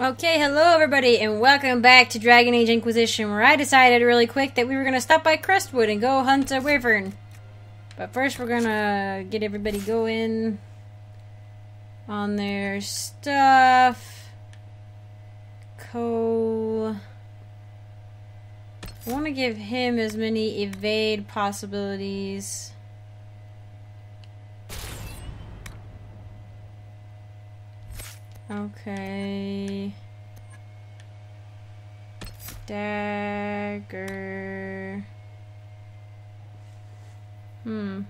Okay, hello everybody, and welcome back to Dragon Age Inquisition, where I decided really quick that we were gonna stop by Crestwood and go hunt a wyvern. But first, we're gonna get everybody going on their stuff. Cole. I want to give him as many evade possibilities. Okay. Dagger. Hmm.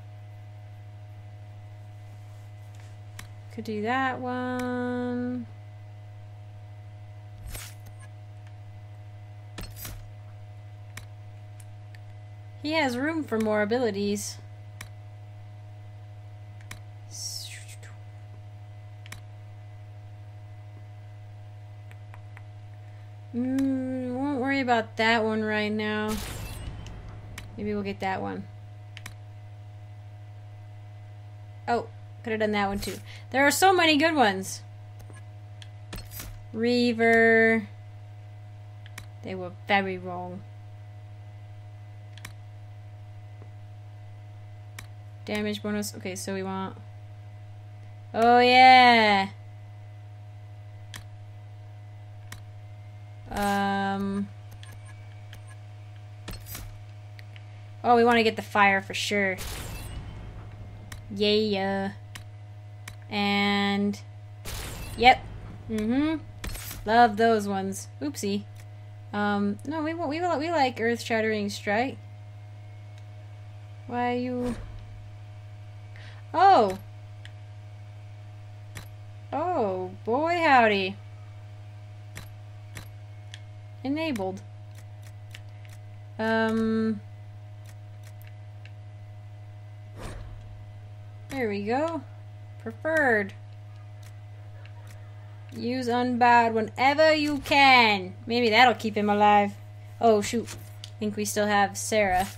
Could do that one. He has room for more abilities. Mm, won't worry about that one right now. Maybe we'll get that one. Oh, could have done that one too. There are so many good ones. Reaver. They were very wrong. Damage bonus. Okay, so we want... Oh, yeah! Um... Oh, we want to get the fire for sure. Yeah. And... Yep. Mm-hmm. Love those ones. Oopsie. Um, no, we, we, we like Earth-Shattering Strike. Why you... Oh. Oh, boy howdy. Enabled. Um. There we go. Preferred. Use unbowed whenever you can. Maybe that'll keep him alive. Oh, shoot. I think we still have Sera.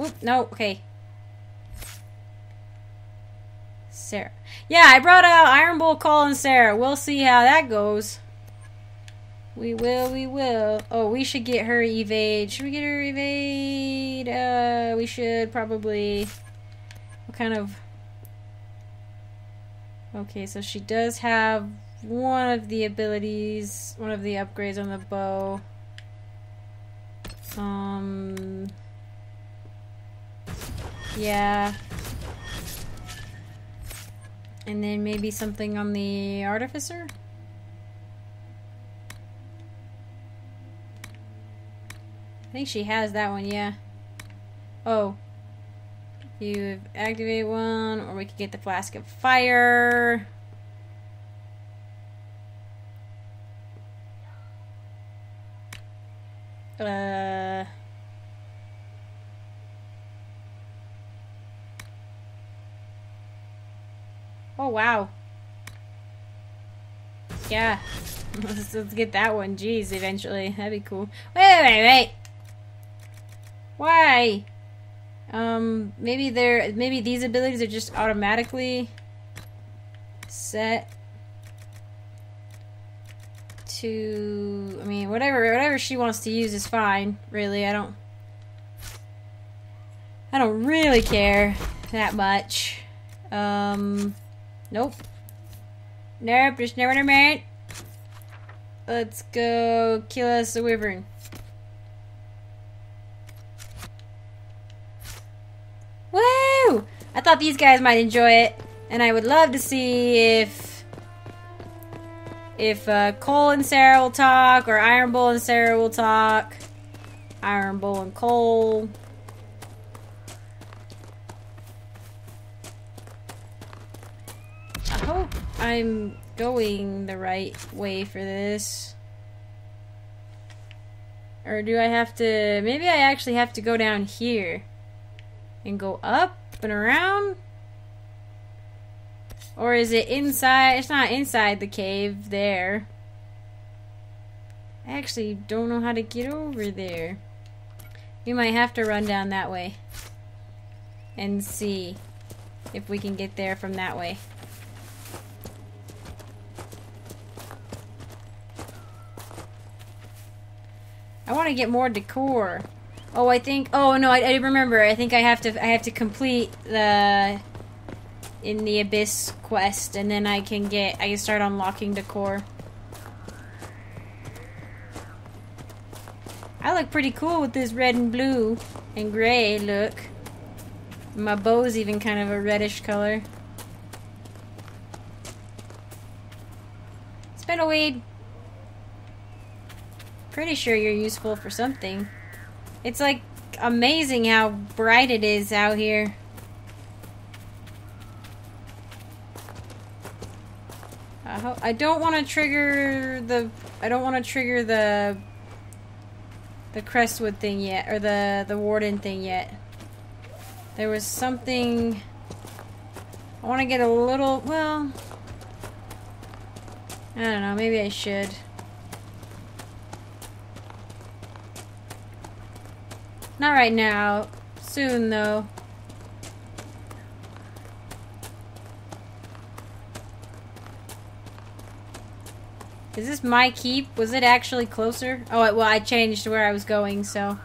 Oop, no, okay. Sera. Yeah, I brought out Iron Bull, Cole, and Sera. We'll see how that goes. We will, we will. Oh, we should get her evade. Should we get her evade? Uh, we should probably... What kind of... Okay, so she does have one of the abilities, one of the upgrades on the bow. Um... Yeah. And then maybe something on the artificer? I think she has that one, yeah. Oh. You activate one, or we could get the Flask of Fire. Uh... Oh, wow. Yeah. let's, let's get that one. Jeez, eventually. That'd be cool. Wait, wait, wait. Why? Um, maybe they're, maybe these abilities are just automatically set to, I mean, whatever, whatever she wants to use is fine, really. I don't, I don't really care that much. Um, nope. Nope, there's one around. Let's go kill us a wyvern. Woo! I thought these guys might enjoy it, and I would love to see if if uh, Cole and Sera will talk, or Iron Bull and Sera will talk. Iron Bull and Cole. I hope I'm going the right way for this. Or do I have to... Maybe I actually have to go down here. And go up around? Or is it inside? It's not inside the cave there. I actually don't know how to get over there. We might have to run down that way. And see if we can get there from that way. I want to get more decor. Oh, I think. Oh no, I, I remember. I think I have to. I have to complete the in the abyss quest, and then I can get. I can start unlocking decor. I look pretty cool with this red and blue and gray look. My bow's even kind of a reddish color. Spindleweed. Pretty sure you're useful for something. It's like amazing how bright it is out here. I, I don't want to trigger the I don't want to trigger the the Crestwood thing yet or the the Warden thing yet. There was something I want to get a little well I don't know, maybe I should. Not right now. Soon, though. Is this my keep? Was it actually closer? Oh, well, I changed where I was going, so...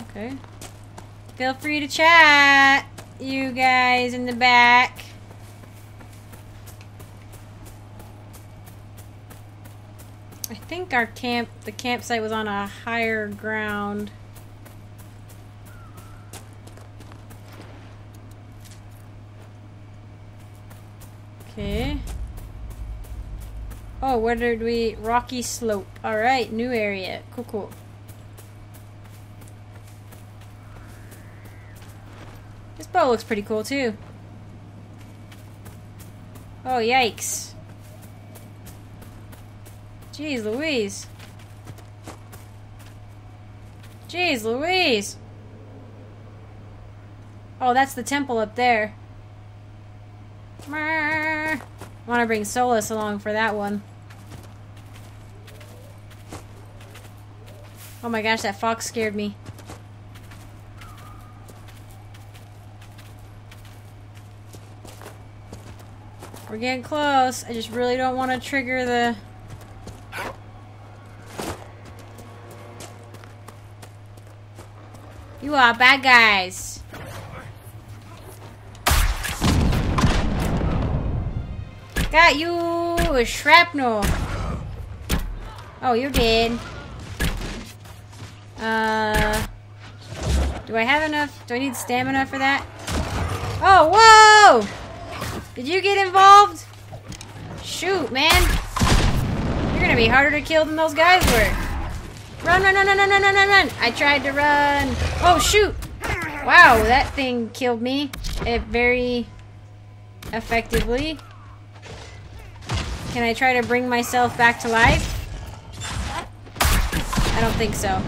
Okay. Feel free to chat, you guys in the back. Our camp, the campsite was on a higher ground. Okay. Oh, where did we? Rocky Slope. Alright, new area. Cool, cool. This bow looks pretty cool, too. Oh, yikes. Jeez Louise. Jeez Louise. Oh, that's the temple up there. Want to bring Solas along for that one. Oh my gosh, that fox scared me. We're getting close. I just really don't want to trigger the... You are bad guys. Got you a shrapnel. Oh, you're dead. Uh, do I have enough? Do I need stamina for that? Oh, whoa! Did you get involved? Shoot, man. You're gonna be harder to kill than those guys were. Run, run, run, run, run, run, run, run, I tried to run. Oh, shoot. Wow, that thing killed me. It very effectively. Can I try to bring myself back to life? I don't think so.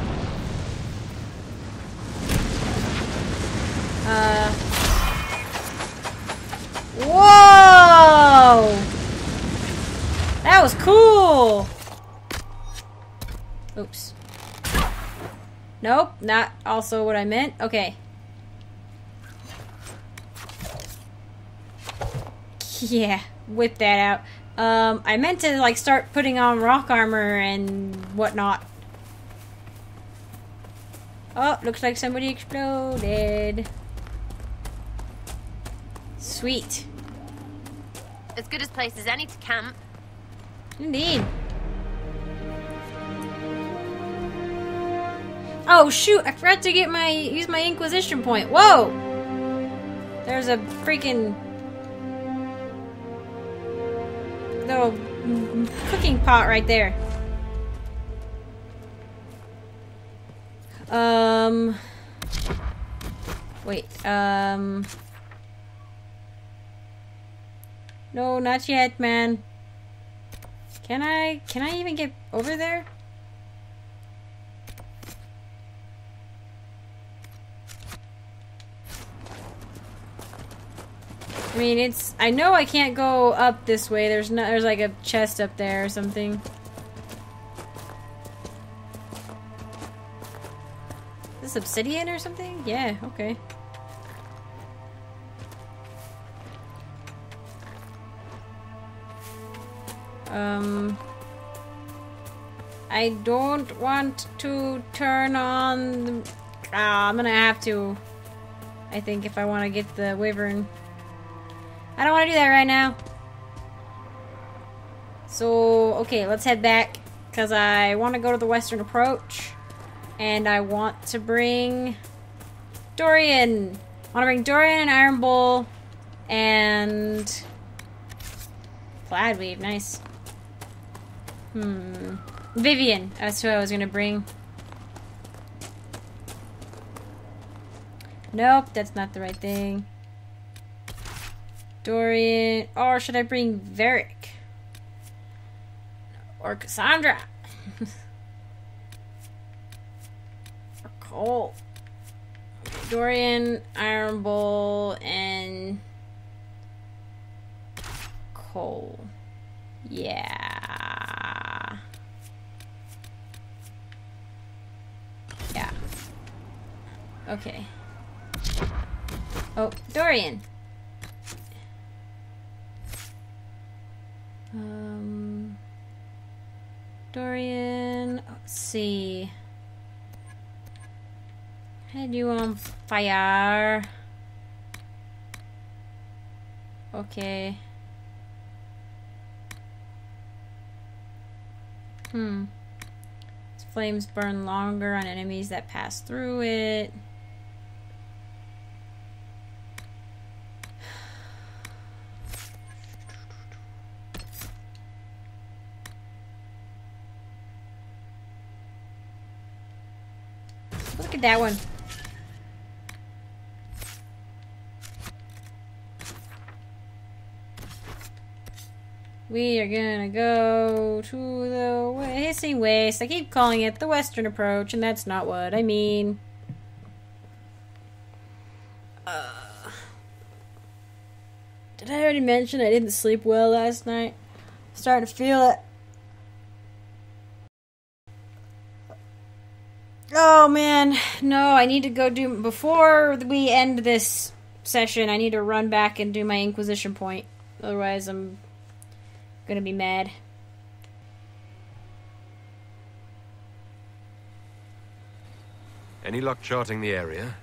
Uh. Whoa! That was cool! Oops. Nope, not also what I meant. Okay. Yeah, whip that out. Um, I meant to, like, start putting on rock armor and whatnot. Oh, looks like somebody exploded. Sweet. As good a place as any to camp. Indeed. Oh shoot, I forgot to get my use my Inquisition point. Whoa! There's a freaking little cooking pot right there. Um Wait, um No, not yet, man. Can I can I even get over there? I mean, it's... I know I can't go up this way. There's no... There's like a chest up there or something. Is this obsidian or something? Yeah, okay. Um, I don't want to turn on. The, ah, I'm gonna have to. I think if I want to get the wyvern. I don't want to do that right now. So, okay, let's head back. Because I want to go to the western approach. And I want to bring Dorian. I want to bring Dorian and Iron Bull. And... Gladweave, nice. Hmm. Vivienne, that's who I was going to bring. Nope, that's not the right thing. Dorian. Or should I bring Varric? Or Cassandra? or Cole? Dorian, Iron Bull, and Cole. Yeah. Yeah. Okay. Oh, Dorian. Um, Dorian, let's see. Had you on fire. Okay. Hmm. flames burn longer on enemies that pass through it. That one. We are gonna go to the hissing waste. I keep calling it the western approach, and that's not what I mean. Uh, did I already mention I didn't sleep well last night? I'm starting to feel it. Oh man, no, I need to go do before we end this session. I need to run back and do my Inquisition point. Otherwise, I'm gonna be mad. Any luck charting the area?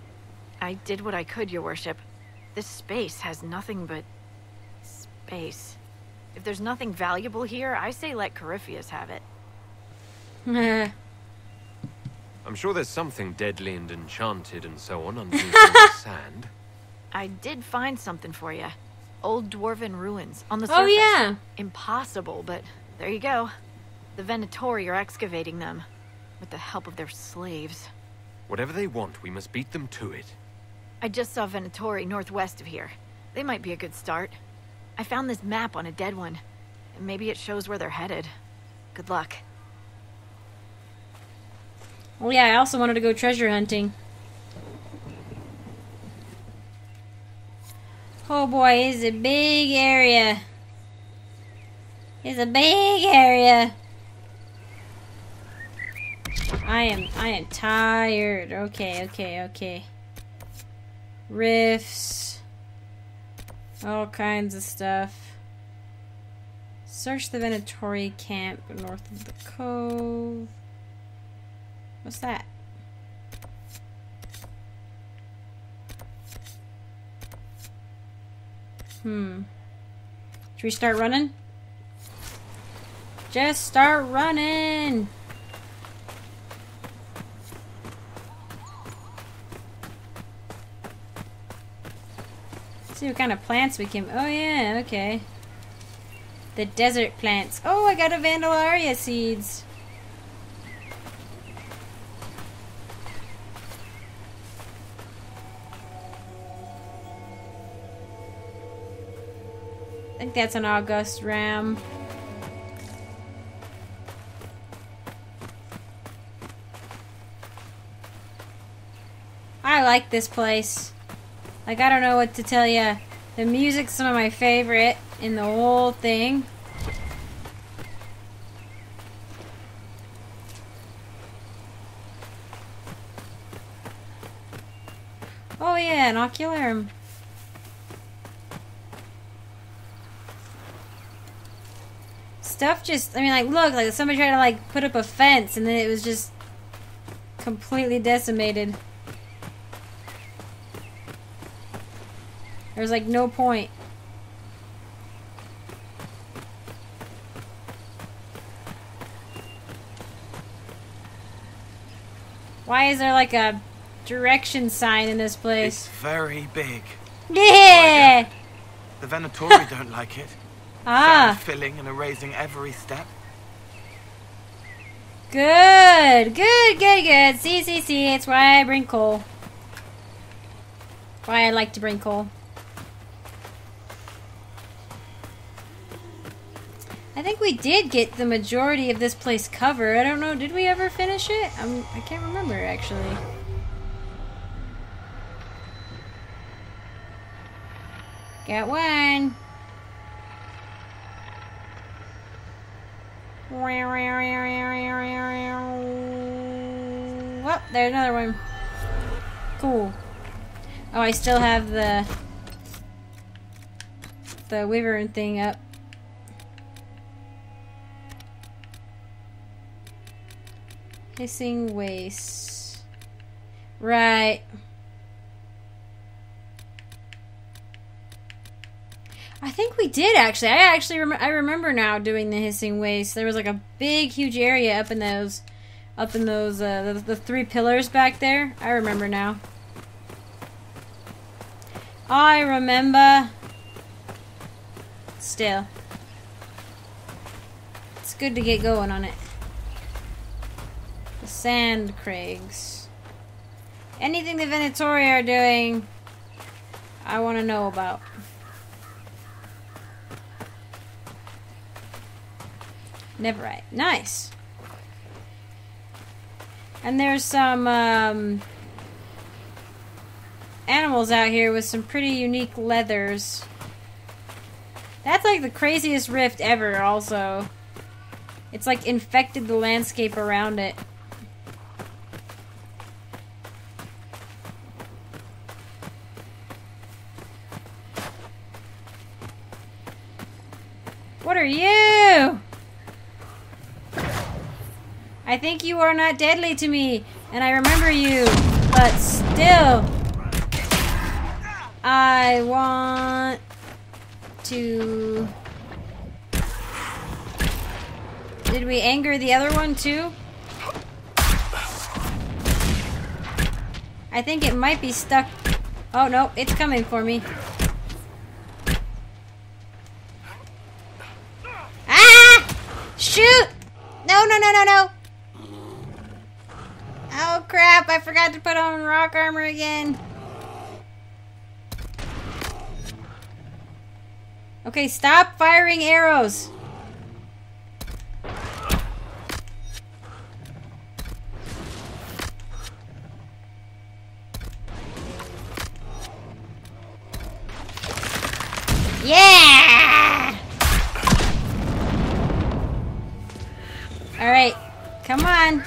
I did what I could, your worship. This space has nothing but... space. If there's nothing valuable here, I say let Corypheus have it. I'm sure there's something deadly and enchanted and so on underneath the sand. I did find something for you. Old dwarven ruins on the oh, surface. Oh yeah. Impossible, but there you go. The Venatori are excavating them with the help of their slaves. Whatever they want, we must beat them to it. I just saw Venatori northwest of here. They might be a good start. I found this map on a dead one. Maybe it shows where they're headed. Good luck. Oh yeah, I also wanted to go treasure hunting. Oh boy, it's a big area. It's a big area. I am I am tired. Okay, okay, okay. Rifts. All kinds of stuff. Search the Venatori camp north of the cove. What's that? Hmm. Should we start running? Just start running! See what kind of plants we can... Oh yeah, okay. The desert plants. Oh, I got a Vandal Aria seeds. That's an August Ram. I like this place. Like, I don't know what to tell you. The music's some of my favorite in the whole thing. Oh yeah, an Ocularum. Stuff just, I mean, like, look, like somebody tried to, like, put up a fence and then it was just completely decimated. There's, like, no point. Why is there, like, a direction sign in this place? It's very big. Yeah! Uh, the Venatori don't like it. Ah, Sand filling and erasing every step. good, good, good, good. See, see, see. It's why I bring Cole. Why I like to bring Cole. I think we did get the majority of this place covered. I don't know. Did we ever finish it? I'm, I can't remember actually. Got one. Oh, there's another one. Cool. Oh, I still have the the wyvern thing up. Hissing waste. Right. Think we did actually. I actually rem- I remember now doing the hissing waste. There was like a big, huge area up in those, up in those uh, the, the three pillars back there. I remember now. I remember. Still, it's good to get going on it. The sand crags. Anything the Venatori are doing, I want to know about. Neverite. Nice. And there's some um, animals out here with some pretty unique leathers. That's like the craziest rift ever, also. It's like infected the landscape around it. What are you? I think you are not deadly to me, and I remember you, but still. I want to. Did we anger the other one too? I think it might be stuck. Oh no, it's coming for me. Ah! Shoot! No, no, no, no, no! Crap, I forgot to put on rock armor again. Okay, stop firing arrows. Yeah! Alright, come on.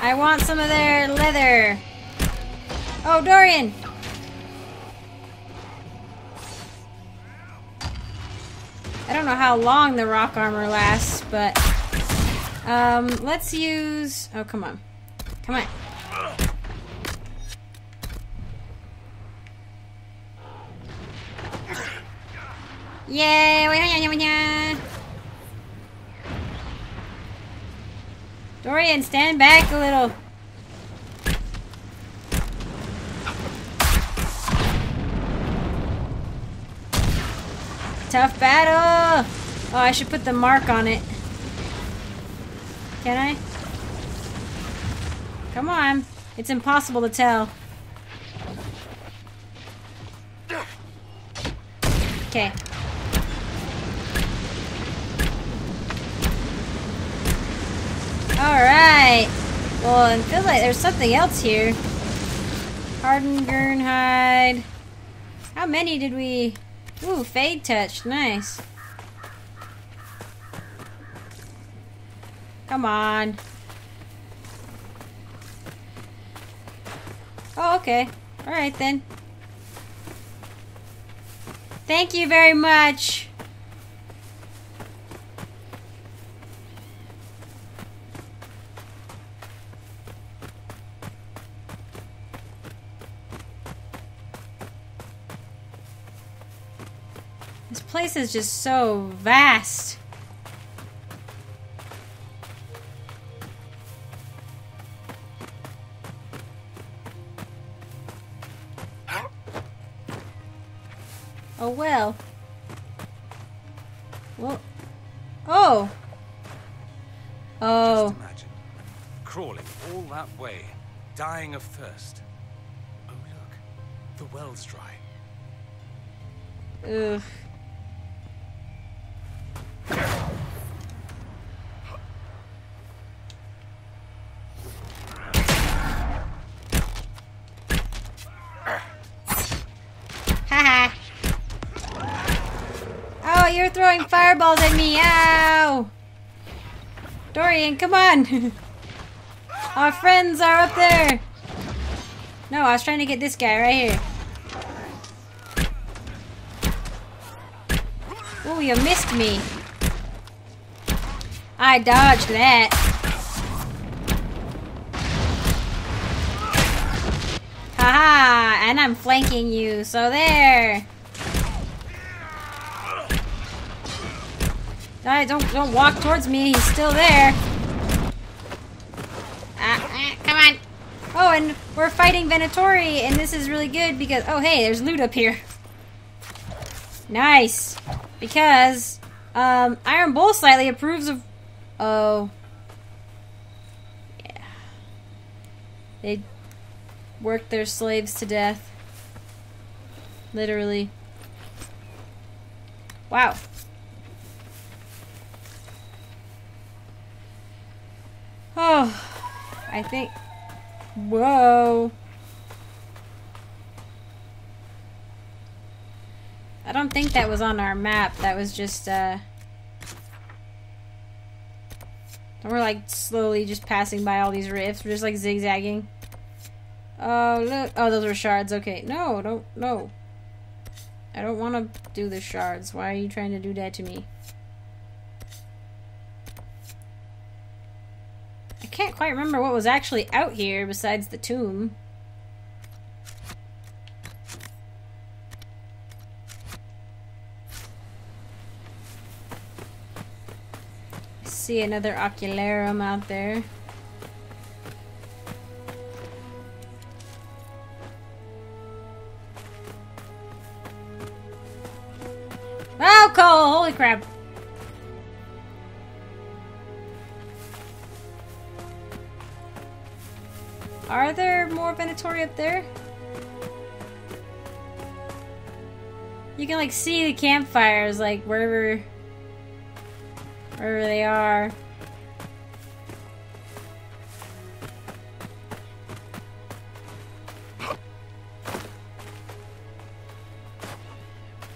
I want some of their leather. Oh, Dorian! I don't know how long the rock armor lasts, but um, let's use. Oh, come on, come on. Yay! Dorian, stand back a little. Tough battle! Oh, I should put the mark on it. Can I? Come on. It's impossible to tell. Okay. Alright. Well, it feels like there's something else here. Hardened Gernhide. How many did we... Ooh, Fade Touch. Nice. Come on. Oh, okay. Alright then. Thank you very much. Is just so vast. Oh well. Well. Oh. Oh. Just imagine. Crawling all that way, dying of thirst. Oh, look. The well's dry. Ugh. You're throwing fireballs at me. Ow. Dorian, come on. Our friends are up there. No, I was trying to get this guy right here. Oh, you missed me. I dodged that. Haha, and I'm flanking you, so there. I don't don't walk towards me. He's still there. Ah, ah, come on. Oh, and we're fighting Venatori, and this is really good because oh hey, there's loot up here. Nice. Because um, Iron Bull slightly approves of. Oh. Yeah. They work their slaves to death. Literally. Wow. Oh. I think. Whoa. I don't think that was on our map. That was just, uh... We're, like, slowly just passing by all these rifts. We're just, like, zigzagging. Oh, look. Oh, those were shards. Okay. No, don't. No. I don't want to do the shards. Why are you trying to do that to me? I can't quite remember what was actually out here besides the tomb. see another ocularum out there. Oh, Cole! Holy crap! Are there more Venatori up there? You can like see the campfires like wherever wherever they are.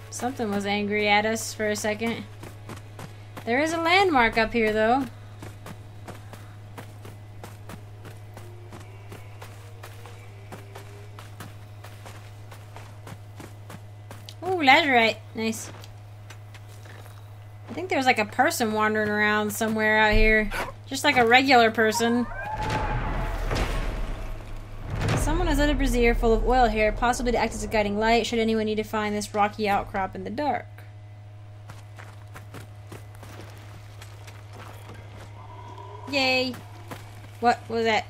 Something was angry at us for a second. There is a landmark up here, though. Lazurite. Nice. I think there's like a person wandering around somewhere out here. Just like a regular person. Someone has lit a brazier full of oil here, possibly to act as a guiding light should anyone need to find this rocky outcrop in the dark. Yay! What was that?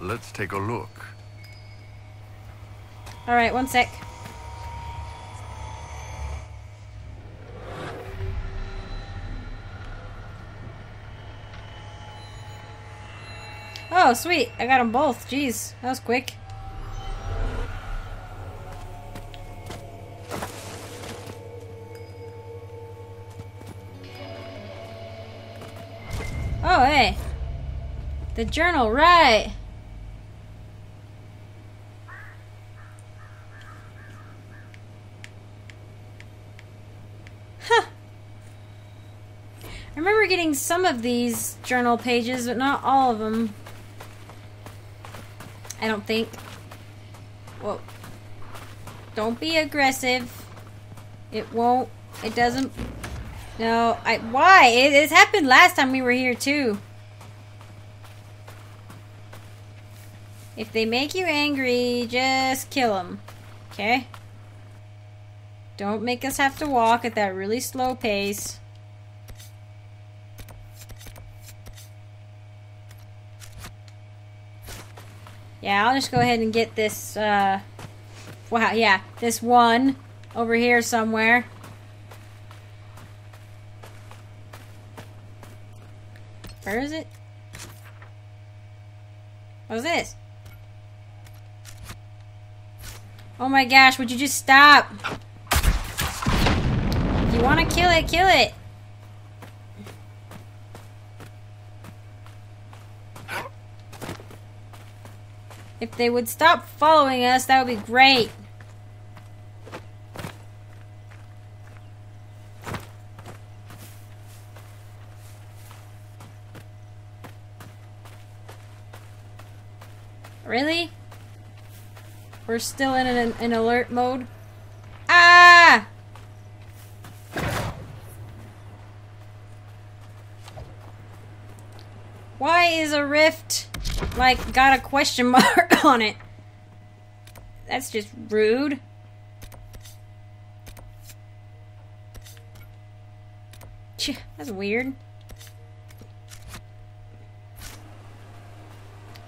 Let's take a look. Alright, one sec. Oh, sweet. I got them both. Jeez, that was quick. Oh, hey. The journal, right. Huh. Some of these journal pages, but not all of them. I don't think. Well, don't be aggressive. It won't. It doesn't. No, I. Why? It, it's happened last time we were here too. If they make you angry, just kill them. Okay? Don't make us have to walk at that really slow pace. Yeah, I'll just go ahead and get this, uh... Wow, yeah, this one over here somewhere. Where is it? What's this? Oh my gosh, would you just stop? If you want to kill it, kill it. If they would stop following us, that would be great. Really? We're still in an, an alert mode? Ah! Why is a rift, like, got a question mark on it? That's just rude. That's weird.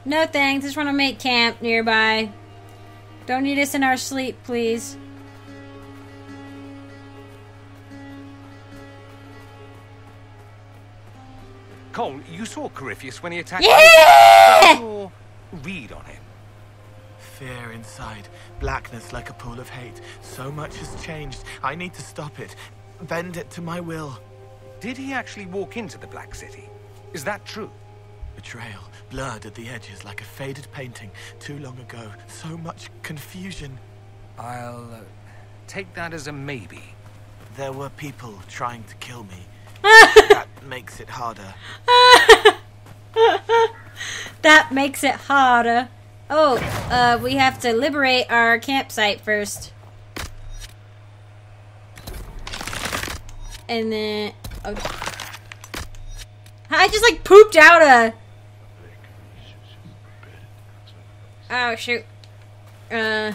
No thanks, just want to make camp nearby. Don't need us in our sleep, please. Cole, you saw Corypheus when he attacked Yeah! you. Your read on him. Fear inside, blackness like a pool of hate. So much has changed. I need to stop it. Bend it to my will. Did he actually walk into the Black City? Is that true? Betrayal, blurred at the edges like a faded painting too long ago. So much confusion. I'll uh, take that as a maybe. There were people trying to kill me. That makes it harder. That makes it harder. Oh, uh, we have to liberate our campsite first. And then... Oh. I just, like, pooped out a... Oh, shoot. Uh...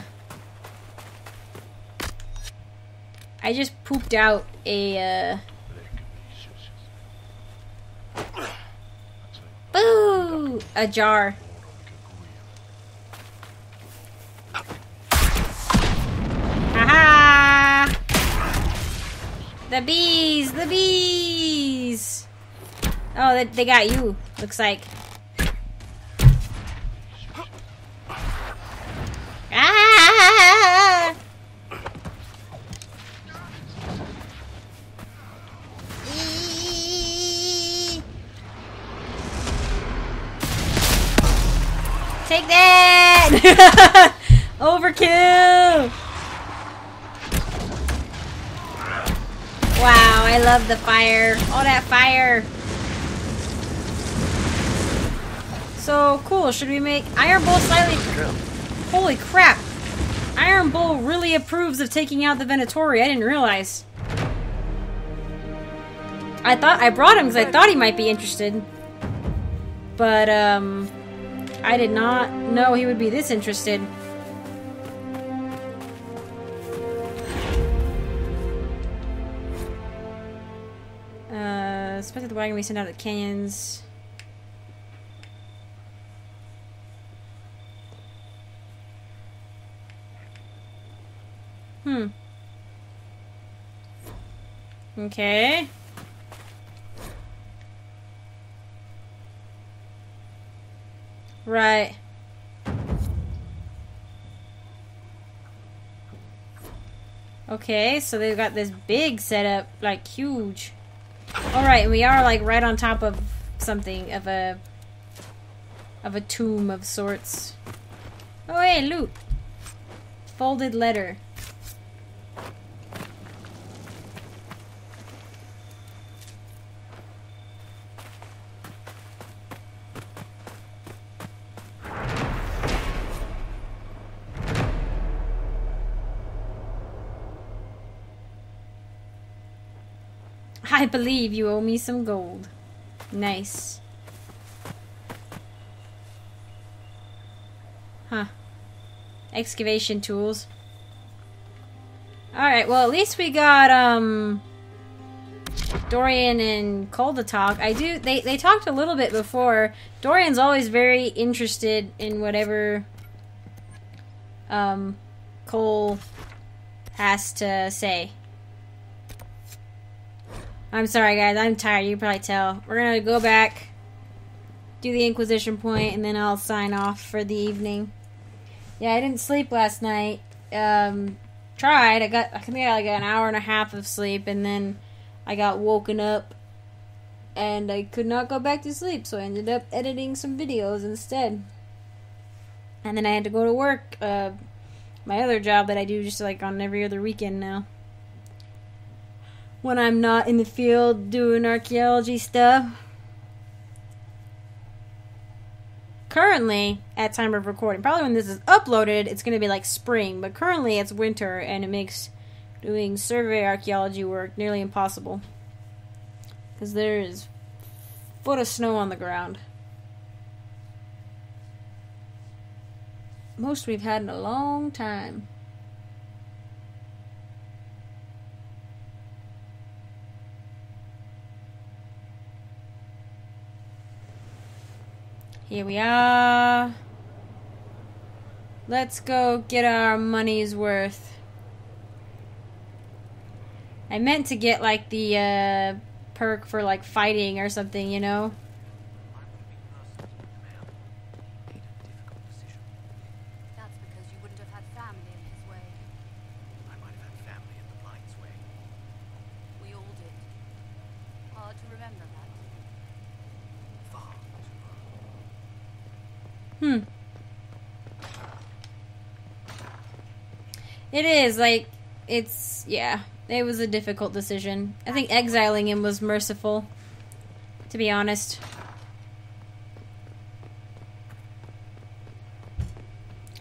I just pooped out a, uh... A jar. Haha! The bees! The bees! Oh, they, they got you. Looks like. Love the fire. All that fire. So cool. Should we make Iron Bull slightly? Holy crap! Iron Bull really approves of taking out the Venatori. I didn't realize. I thought I brought him because I thought he might be interested. But um, I did not know he would be this interested. Especially the wagon we sent out at canyons. Hmm. Okay. Right. Okay, so they've got this big setup, like huge. Alright, we are like right on top of something, of a of a tomb of sorts. Oh hey, loot. Folded letter. I believe you owe me some gold. Nice. Huh. Excavation tools. Alright, well at least we got um Dorian and Cole to talk. I do they, they talked a little bit before. Dorian's always very interested in whatever um Cole has to say. I'm sorry guys, I'm tired, you probably tell. We're gonna go back, do the Inquisition point, and then I'll sign off for the evening. Yeah, I didn't sleep last night. Um tried. I got I think I got like an hour and a half of sleep and then I got woken up and I could not go back to sleep, so I ended up editing some videos instead. And then I had to go to work, uh, my other job that I do just like on every other weekend now. When I'm not in the field doing archaeology stuff. Currently, at time of recording, probably when this is uploaded, it's going to be like spring, but currently it's winter and it makes doing survey archaeology work nearly impossible. Because there is foot of snow on the ground. Most we've had in a long time. Here we are. Let's go get our money's worth. I meant to get like the uh, perk for like fighting or something, you know? That's because you wouldn't have had family in his way. I might have had family in the blind's way. We all did. Hard to remember that. Far Hmm. It is like it's yeah. It was a difficult decision. I think exiling him was merciful. To be honest.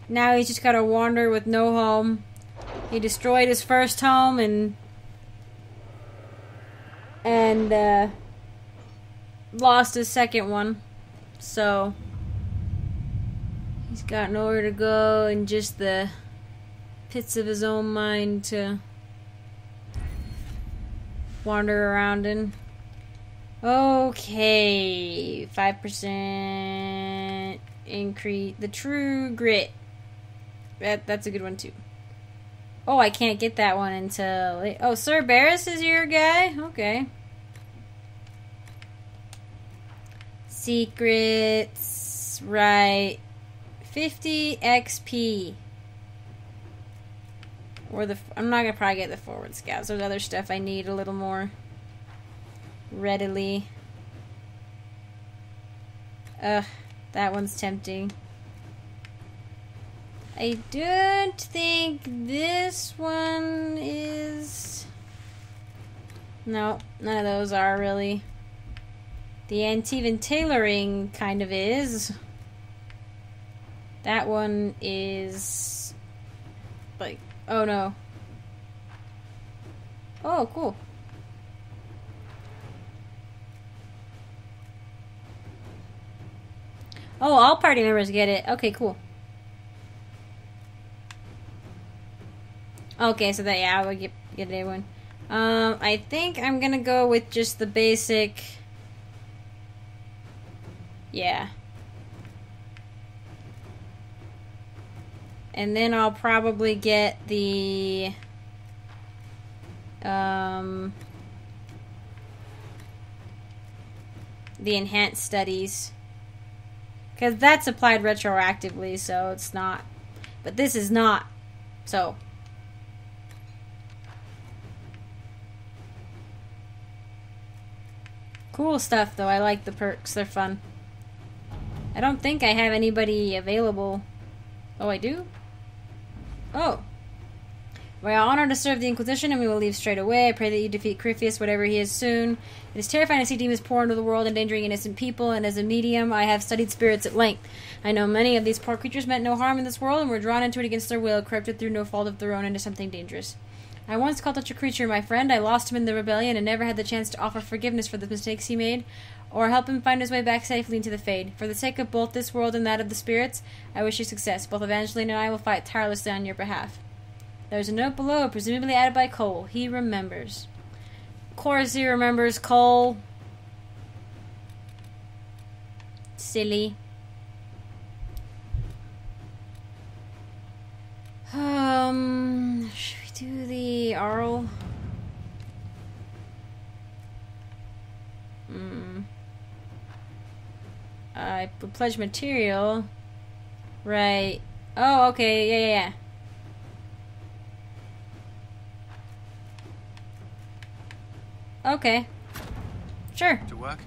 Now he's just gotta wander with no home. He destroyed his first home and and uh, lost his second one. So he's got nowhere to go and just the pits of his own mind to wander around in. Okay, 5% increase. The true grit. That, that's a good one too. Oh, I can't get that one until. Oh, Ser Barris is your guy? Okay. Secrets. Right. 50 XP. Or the I'm not gonna probably get the forward scouts. There's other stuff I need a little more readily. Ugh, that one's tempting. I don't think this one is. No, none of those are really. The Antivan tailoring kind of is. That one is. Like, oh no. Oh, cool. Oh, all party members get it. Okay, cool. Okay, so that yeah, I would get get a one. Um, I think I'm gonna go with just the basic. Yeah. And then I'll probably get the um the enhanced studies because that's applied retroactively, so it's not. But this is not. So. Cool stuff, though. I like the perks. They're fun. I don't think I have anybody available. Oh, I do? Oh. We are honored to serve the Inquisition, and we will leave straight away. I pray that you defeat Corypheus, whatever he is, soon. It is terrifying to see demons pour into the world, endangering innocent people, and as a medium, I have studied spirits at length. I know many of these poor creatures meant no harm in this world, and were drawn into it against their will, corrupted through no fault of their own into something dangerous. I once called such a creature my friend. I lost him in the rebellion, and never had the chance to offer forgiveness for the mistakes he made. Or help him find his way back safely into the Fade. For the sake of both this world and that of the spirits, I wish you success. Both Evangeline and I will fight tirelessly on your behalf. There's a note below, presumably added by Cole. He remembers. Of course he remembers Cole. Silly. Um, should we do the Arl? Hmm. I would pledge material. Right. Oh, okay. Yeah, yeah, yeah. Okay. Sure. To work?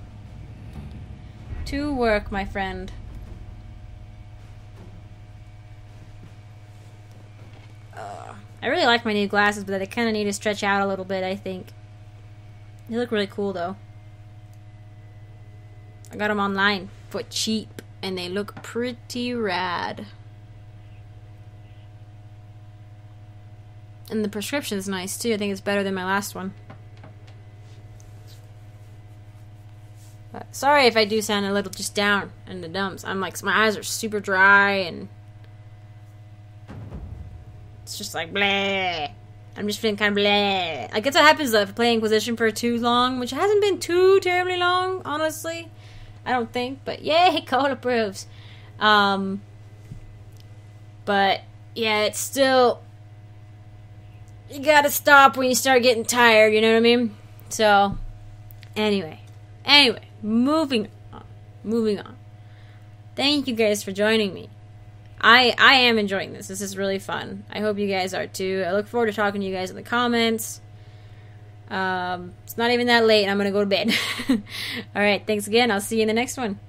To work, my friend. Uh, I really like my new glasses, but they kind of need to stretch out a little bit, I think. They look really cool, though. I got them online for cheap, and they look pretty rad. And the prescription's nice, too. I think it's better than my last one. But sorry if I do sound a little just down in the dumps. I'm like, my eyes are super dry and it's just like bleh. I'm just feeling kind of bleh. I guess what happens though if I play Inquisition for too long, which hasn't been too terribly long, honestly. I don't think, but yay, Cole approves. Um, but yeah, it's still you gotta stop when you start getting tired. You know what I mean? So anyway, anyway, moving on, moving on. Thank you guys for joining me. I I am enjoying this. This is really fun. I hope you guys are too. I look forward to talking to you guys in the comments. Um, it's not even that late. I'm gonna go to bed. All right. Thanks again. I'll see you in the next one.